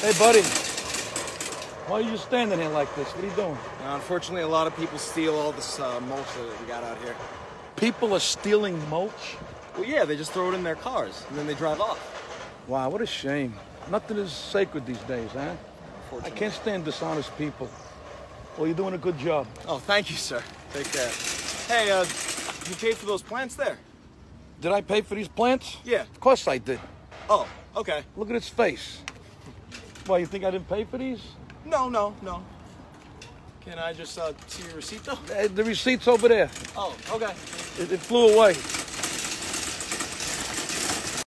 Hey, buddy. Why are you standing here like this? What are you doing? Now, unfortunately, a lot of people steal all this uh, mulch that we got out here. People are stealing mulch? Well, yeah, they just throw it in their cars and then they drive off. Wow, what a shame. Nothing is sacred these days, huh? I can't stand dishonest people. Well, you're doing a good job. Oh, thank you, sir. Take care. Hey, uh, you paid for those plants there? Did I pay for these plants? Yeah. Of course I did. Oh, okay. Look at its face. Why, you think I didn't pay for these? No, no, no. Can I just uh, see your receipt, though? Uh, The receipt's over there. Oh, okay. It, it flew away.